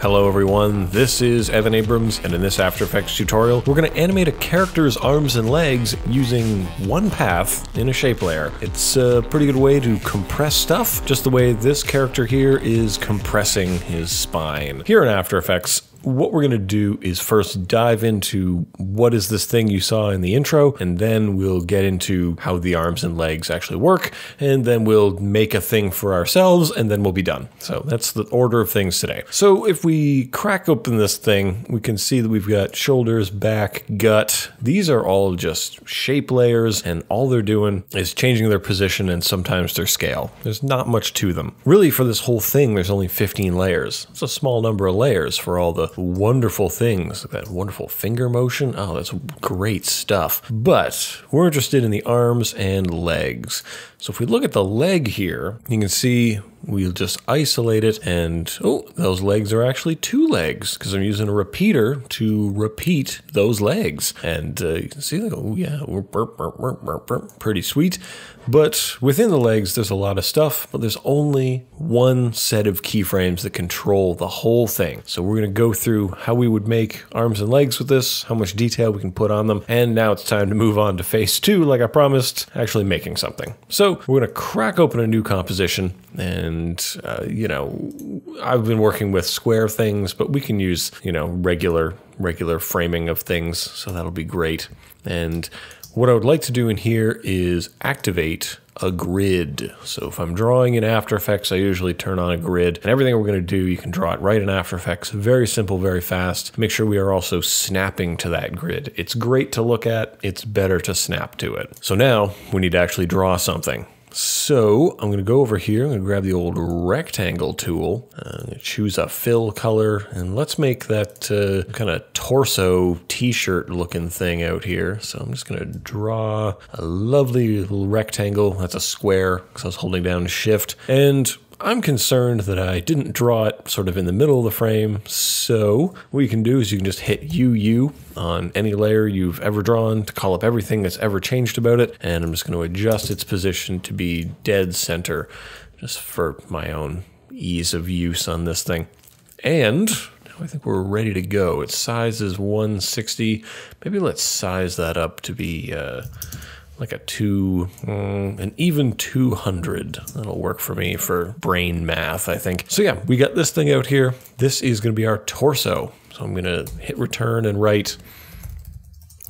Hello everyone, this is Evan Abrams, and in this After Effects tutorial, we're going to animate a character's arms and legs using one path in a shape layer. It's a pretty good way to compress stuff, just the way this character here is compressing his spine. Here in After Effects, what we're going to do is first dive into what is this thing you saw in the intro, and then we'll get into how the arms and legs actually work, and then we'll make a thing for ourselves, and then we'll be done. So that's the order of things today. So if we crack open this thing, we can see that we've got shoulders, back, gut. These are all just shape layers, and all they're doing is changing their position and sometimes their scale. There's not much to them. Really, for this whole thing, there's only 15 layers. It's a small number of layers for all the wonderful things. That wonderful finger motion. Oh, that's great stuff. But we're interested in the arms and legs. So if we look at the leg here, you can see we'll just isolate it and oh, those legs are actually two legs because I'm using a repeater to repeat those legs. And uh, you can see, like, oh yeah, pretty sweet. But within the legs, there's a lot of stuff, but there's only one set of keyframes that control the whole thing. So we're going to go through how we would make arms and legs with this, how much detail we can put on them, and now it's time to move on to phase two, like I promised, actually making something. So we're going to crack open a new composition, and uh, you know, I've been working with square things, but we can use you know regular regular framing of things, so that'll be great. And what I would like to do in here is activate a grid. So if I'm drawing in After Effects, I usually turn on a grid. And everything we're going to do, you can draw it right in After Effects. Very simple, very fast. Make sure we are also snapping to that grid. It's great to look at. It's better to snap to it. So now we need to actually draw something. So I'm going to go over here. I'm going to grab the old rectangle tool. Uh, choose a fill color, and let's make that uh, kind of torso t-shirt looking thing out here. So I'm just going to draw a lovely little rectangle. That's a square because I was holding down Shift. And I'm concerned that I didn't draw it sort of in the middle of the frame, so what you can do is you can just hit UU on any layer you've ever drawn to call up everything that's ever changed about it, and I'm just going to adjust its position to be dead center, just for my own ease of use on this thing. And I think we're ready to go. Its size is 160. Maybe let's size that up to be... Uh, like a two, mm, an even 200. That'll work for me for brain math, I think. So yeah, we got this thing out here. This is to be our torso. So I'm to hit return and write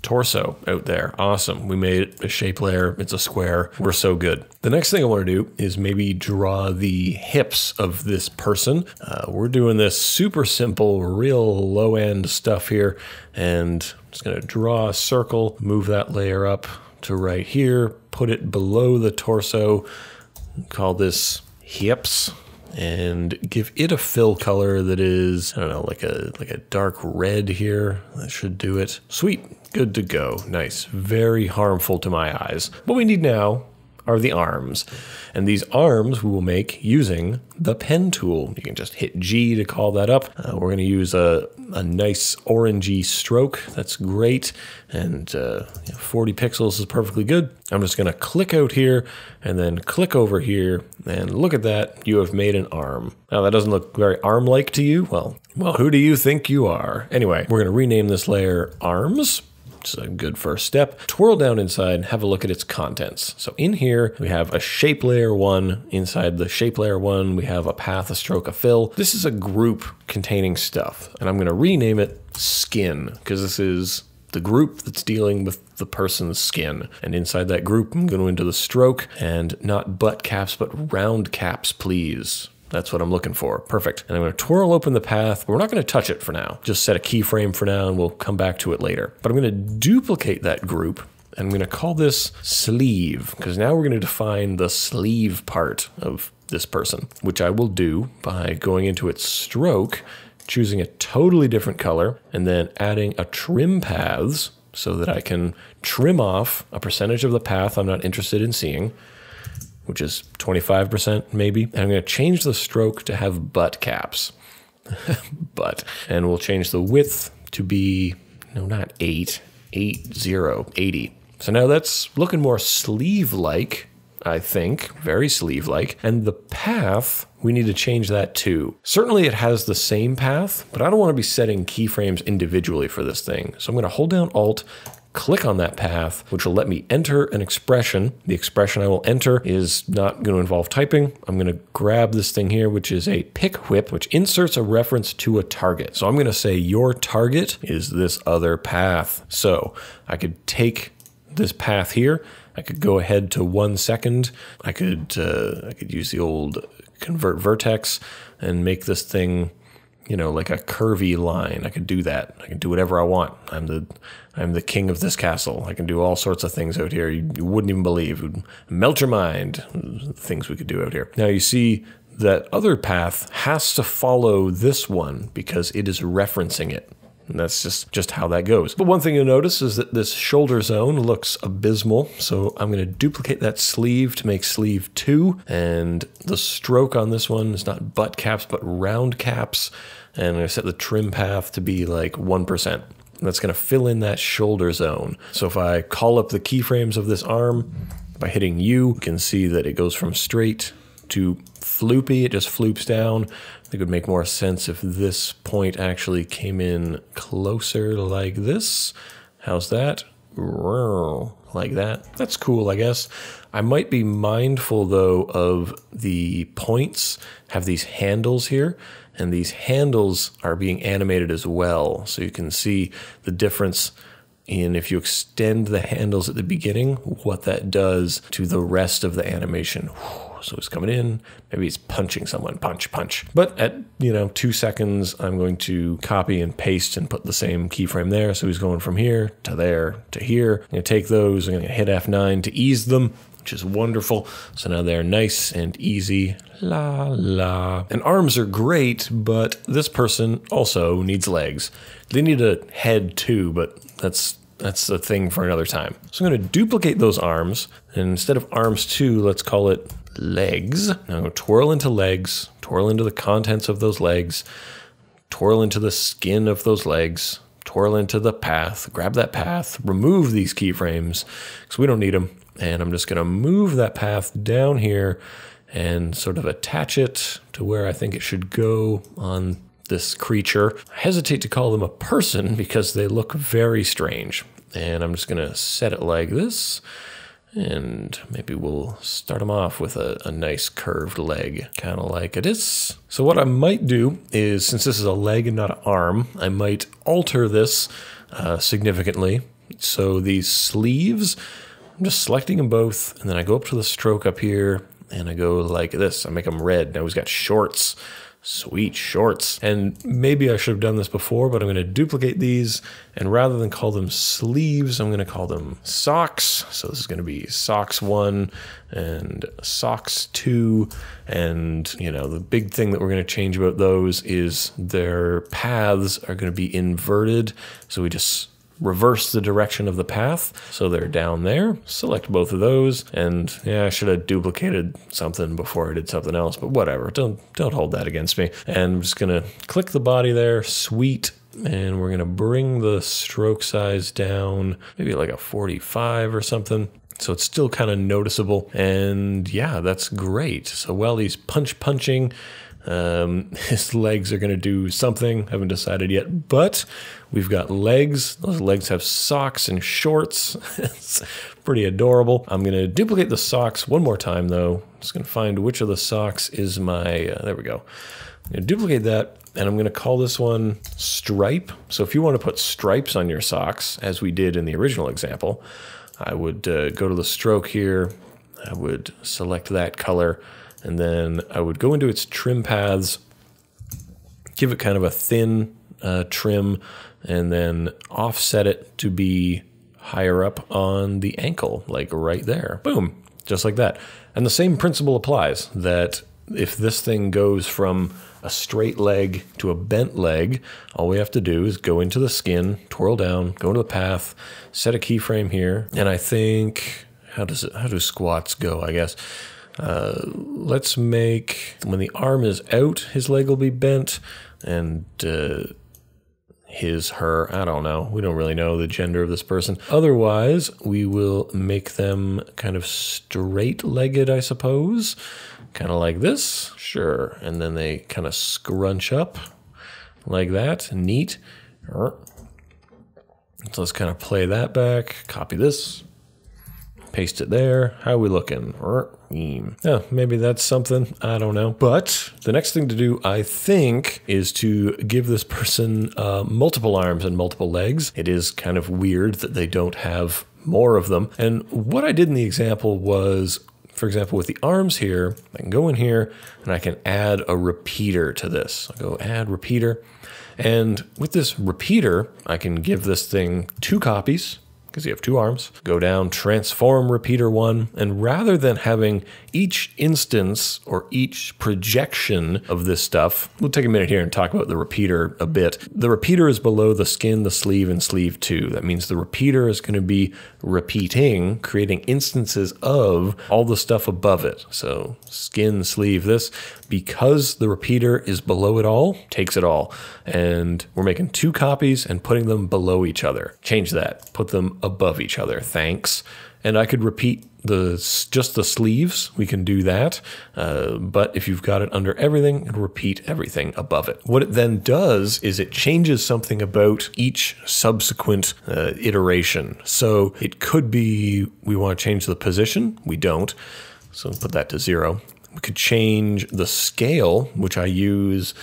torso out there. Awesome. We made a shape layer. It's a square. We're so good. The next thing I want to do is maybe draw the hips of this person. Uh, we're doing this super simple, real low end stuff here. And I'm just going to draw a circle, move that layer up to right here, put it below the torso, call this hips, and give it a fill color that is, I don't know, like a like a dark red here. That should do it. Sweet, good to go. Nice. Very harmful to my eyes. What we need now are the arms. And these arms we will make using the pen tool. You can just hit G to call that up. Uh, we're going to use a, a nice orangey stroke. That's great. And uh, 40 pixels is perfectly good. I'm just going to click out here and then click over here. And look at that. You have made an arm. Now that doesn't look very arm-like to you. Well, well, who do you think you are? Anyway, we're going to rename this layer arms it's a good first step. Twirl down inside, and have a look at its contents. So in here, we have a shape layer one. Inside the shape layer one, we have a path, a stroke, a fill. This is a group containing stuff. And I'm going to rename it skin because this is the group that's dealing with the person's skin. And inside that group, I'm going to into the stroke and not butt caps, but round caps, please. That's what I'm looking for. Perfect. And I'm going to twirl open the path. We're not going to touch it for now. Just set a keyframe for now and we'll come back to it later. But I'm going to duplicate that group and I'm going to call this sleeve because now we're going to define the sleeve part of this person, which I will do by going into its stroke, choosing a totally different color, and then adding a trim paths so that I can trim off a percentage of the path I'm not interested in seeing which is 25% maybe. And I'm going to change the stroke to have butt caps. butt. And we'll change the width to be, no, not 8, 8, 0, 80. So now that's looking more sleeve like. I think, very sleeve-like. And the path, we need to change that too. Certainly it has the same path, but I don't want to be setting keyframes individually for this thing. So I'm going to hold down Alt, click on that path, which will let me enter an expression. The expression I will enter is not going to involve typing. I'm going to grab this thing here, which is a pick whip, which inserts a reference to a target. So I'm going to say your target is this other path. So I could take this path here. I could go ahead to one second. I could uh, I could use the old convert vertex and make this thing you know, like a curvy line. I could do that. I can do whatever I want. I'm the I'm the king of this castle. I can do all sorts of things out here you, you wouldn't even believe. It would melt your mind. Things we could do out here. Now you see that other path has to follow this one because it is referencing it. And that's just, just how that goes. But one thing you'll notice is that this shoulder zone looks abysmal. So I'm going to duplicate that sleeve to make sleeve two. And the stroke on this one is not butt caps, but round caps. And to set the trim path to be like 1%. That's going to fill in that shoulder zone. So if I call up the keyframes of this arm by hitting U, you can see that it goes from straight to floopy. It just floops down. It would make more sense if this point actually came in closer like this. How's that? Like that. That's cool, I guess. I might be mindful though of the points have these handles here and these handles are being animated as well. So you can see the difference in if you extend the handles at the beginning, what that does to the rest of the animation. So he's coming in, maybe he's punching someone, punch, punch. But at, you know, two seconds, I'm going to copy and paste and put the same keyframe there. So he's going from here to there to here. I'm gonna take those, I'm gonna hit F9 to ease them which is wonderful. So now they're nice and easy. La la. And arms are great, but this person also needs legs. They need a head too, but that's that's a thing for another time. So I'm going to duplicate those arms, and instead of arms two, let's call it legs. Now twirl into legs, twirl into the contents of those legs, twirl into the skin of those legs, twirl into the path, grab that path, remove these keyframes because we don't need them. And I'm just going to move that path down here and sort of attach it to where I think it should go on this creature. I hesitate to call them a person because they look very strange. And I'm just going to set it like this. And maybe we'll start them off with a, a nice curved leg, kind of like it is. So what I might do is, since this is a leg and not an arm, I might alter this uh, significantly. So these sleeves, I'm just selecting them both, and then I go up to the stroke up here, and I go like this. I make them red. Now he's got shorts. Sweet shorts. And maybe I should have done this before, but I'm going to duplicate these. And rather than call them sleeves, I'm going to call them socks. So this is going to be socks one and socks two. And, you know, the big thing that we're going to change about those is their paths are going to be inverted. So we just reverse the direction of the path. So they're down there. Select both of those. And yeah, I should have duplicated something before I did something else, but whatever. Don't don't hold that against me. And I'm just gonna click the body there, sweet. And we're gonna bring the stroke size down, maybe like a 45 or something. So it's still kind of noticeable. And yeah, that's great. So while he's punch punching, um, his legs are going to do something. Haven't decided yet, but we've got legs. Those legs have socks and shorts. it's pretty adorable. I'm going to duplicate the socks one more time, though. Just going to find which of the socks is my. Uh, there we go. I'm going to duplicate that, and I'm going to call this one stripe. So if you want to put stripes on your socks, as we did in the original example, I would uh, go to the stroke here. I would select that color and then I would go into its trim paths, give it kind of a thin uh, trim, and then offset it to be higher up on the ankle, like right there. Boom, just like that. And the same principle applies that if this thing goes from a straight leg to a bent leg, all we have to do is go into the skin, twirl down, go into the path, set a keyframe here, and I think how does it how do squats go? I guess uh, let's make when the arm is out, his leg will be bent, and uh, his, her, I don't know. We don't really know the gender of this person. Otherwise, we will make them kind of straight legged, I suppose. Kind of like this. Sure. And then they kind of scrunch up like that. Neat. So let's kind of play that back. Copy this. Paste it there. How are we looking? Yeah, maybe that's something. I don't know. But the next thing to do, I think, is to give this person uh, multiple arms and multiple legs. It is kind of weird that they don't have more of them. And what I did in the example was for example, with the arms here, I can go in here and I can add a repeater to this. I'll go add repeater. And with this repeater, I can give this thing two copies because you have two arms. Go down, transform repeater one, and rather than having each instance or each projection of this stuff, we'll take a minute here and talk about the repeater a bit. The repeater is below the skin, the sleeve, and sleeve two. That means the repeater is going to be repeating, creating instances of all the stuff above it. So skin, sleeve, this, because the repeater is below it all, takes it all. And we're making two copies and putting them below each other. Change that, put them above each other. Thanks. And I could repeat the just the sleeves. We can do that. Uh, but if you've got it under everything, repeat everything above it. What it then does is it changes something about each subsequent uh, iteration. So it could be we want to change the position. We don't. So put that to zero. We could change the scale, which I use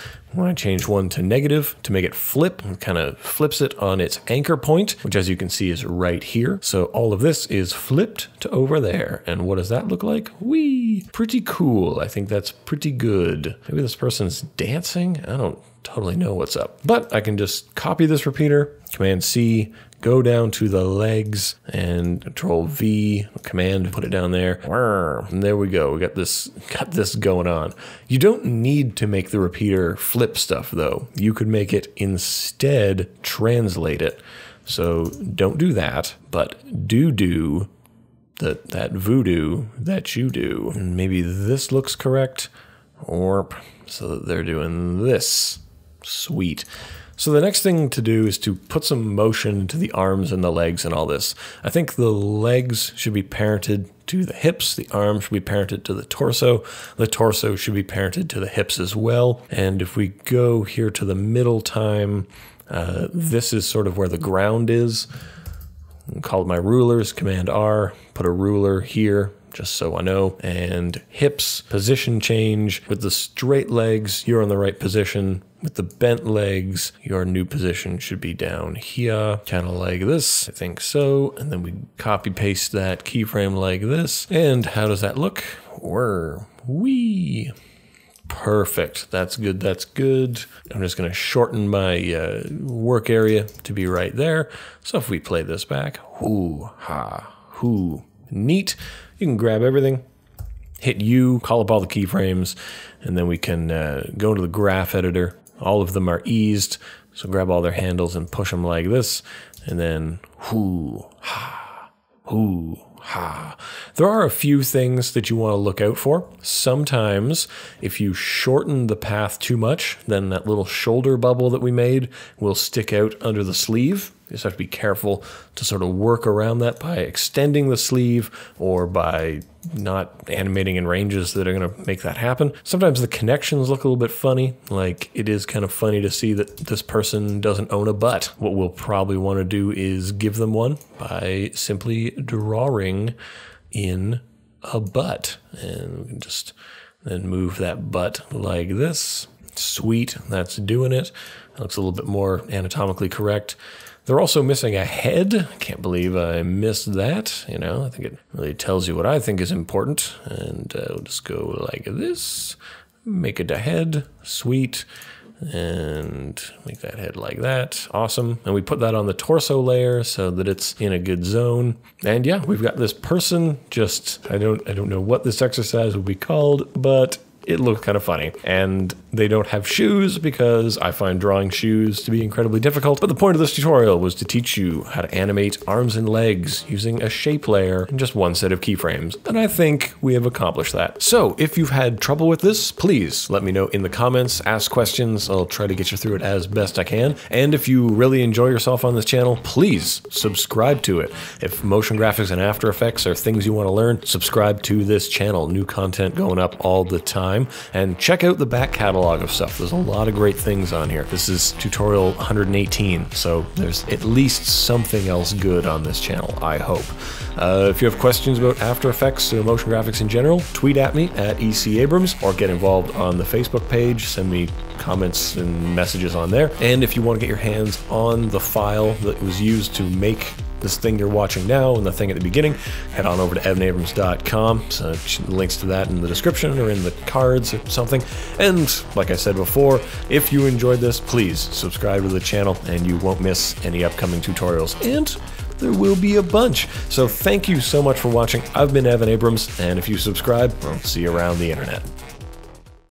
I change one to negative to make it flip. It kind of flips it on its anchor point, which as you can see is right here. So all of this is flipped to over there. And what does that look like? Wee! Pretty cool. I think that's pretty good. Maybe this person's dancing? I don't totally know what's up. But I can just copy this repeater, Command C, go down to the legs and control V, command, put it down there. And there we go. We got this, got this going on. You don't need to make the repeater flip stuff though. You could make it instead translate it. So don't do that, but do do that, that voodoo that you do. And maybe this looks correct. Or so that they're doing this. Sweet. So the next thing to do is to put some motion to the arms and the legs and all this. I think the legs should be parented to the hips, the arms should be parented to the torso, the torso should be parented to the hips as well. And if we go here to the middle time, uh, this is sort of where the ground is. Call my rulers, Command R, put a ruler here just so I know. And hips, position change. With the straight legs, you're in the right position. With the bent legs, your new position should be down here, kind of like this. I think so. And then we copy paste that keyframe like this. And how does that look? We're wee. Perfect. That's good. That's good. I'm just going to shorten my uh, work area to be right there. So if we play this back, whoo, ha, whoo, neat. You can grab everything, hit U, call up all the keyframes, and then we can uh, go into the graph editor. All of them are eased, so grab all their handles and push them like this, and then whoo, ha, whoo, ha. There are a few things that you want to look out for. Sometimes, if you shorten the path too much, then that little shoulder bubble that we made will stick out under the sleeve. You just have to be careful to sort of work around that by extending the sleeve or by not animating in ranges that are going to make that happen. Sometimes the connections look a little bit funny. Like it is kind of funny to see that this person doesn't own a butt. What we'll probably want to do is give them one by simply drawing in a butt. And we can just then move that butt like this. Sweet, that's doing it. That looks a little bit more anatomically correct. They're also missing a head. Can't believe I missed that. You know, I think it really tells you what I think is important. And uh, we'll just go like this. Make it a head. Sweet. And make that head like that. Awesome. And we put that on the torso layer so that it's in a good zone. And yeah, we've got this person just I don't I don't know what this exercise would be called, but it looked kind of funny. And They don't have shoes because I find drawing shoes to be incredibly difficult. But the point of this tutorial was to teach you how to animate arms and legs using a shape layer and just one set of keyframes. And I think we have accomplished that. So if you've had trouble with this, please let me know in the comments, ask questions. I'll try to get you through it as best I can. And if you really enjoy yourself on this channel, please subscribe to it. If motion graphics and After Effects are things you want to learn, subscribe to this channel. New content going up all the time. And check out the back catalog of stuff. There's a lot of great things on here. This is tutorial 118, so there's at least something else good on this channel, I hope. Uh, if you have questions about After Effects or motion graphics in general, tweet at me at EC Abrams or get involved on the Facebook page. Send me comments and messages on there. And if you want to get your hands on the file that was used to make this thing you're watching now and the thing at the beginning, head on over to evanabrams.com. So links to that in the description or in the cards or something. And like I said before, if you enjoyed this, please subscribe to the channel and you won't miss any upcoming tutorials. And there will be a bunch. So thank you so much for watching. I've been Evan Abrams, and if you subscribe, I'll see you around the internet.